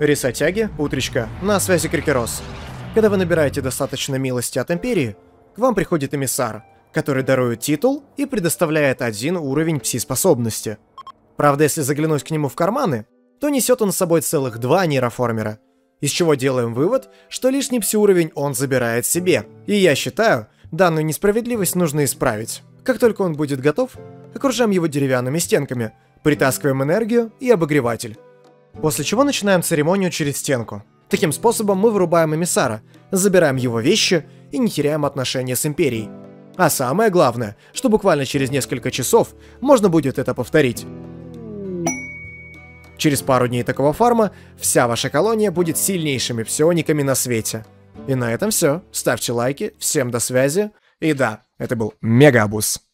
Рисотяги, утречка, на связи Крикерос. Когда вы набираете достаточно милости от Империи, к вам приходит эмиссар, который дарует титул и предоставляет один уровень пси-способности. Правда, если заглянуть к нему в карманы, то несет он с собой целых два нейроформера. Из чего делаем вывод, что лишний пси-уровень он забирает себе. И я считаю, данную несправедливость нужно исправить. Как только он будет готов, окружаем его деревянными стенками, притаскиваем энергию и обогреватель. После чего начинаем церемонию через стенку. Таким способом мы вырубаем эмиссара, забираем его вещи и не теряем отношения с Империей. А самое главное, что буквально через несколько часов можно будет это повторить. Через пару дней такого фарма вся ваша колония будет сильнейшими псиониками на свете. И на этом все. Ставьте лайки, всем до связи. И да, это был Мегаабус.